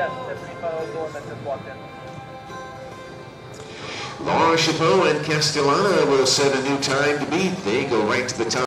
Yes, the that just walked in. Laura Chapot and Castellana will set a new time to beat. They go right to the top.